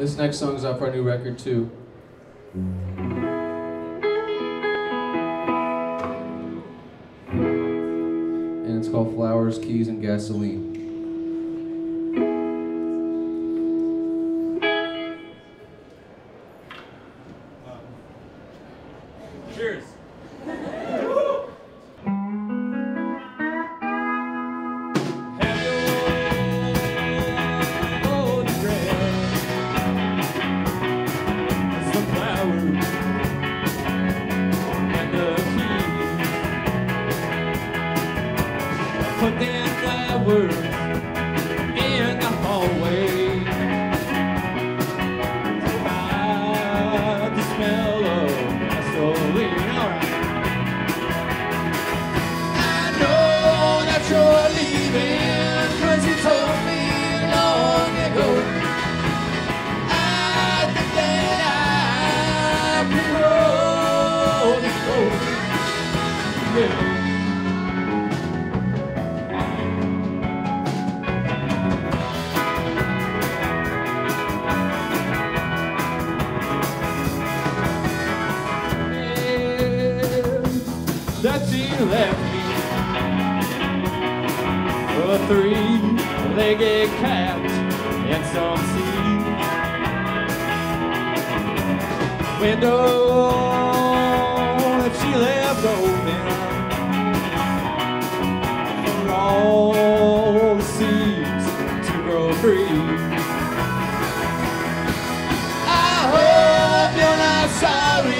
This next song's off our new record too. And it's called Flowers, Keys, and Gasoline. Put them flowers in the hallway. By the smell of gasoline. All right. I know that you're leaving, you told me long ago. I that I. Yeah. That she left me a three-legged cat and some seeds. Window that she left open for all the seeds to grow free. I hope you're not sorry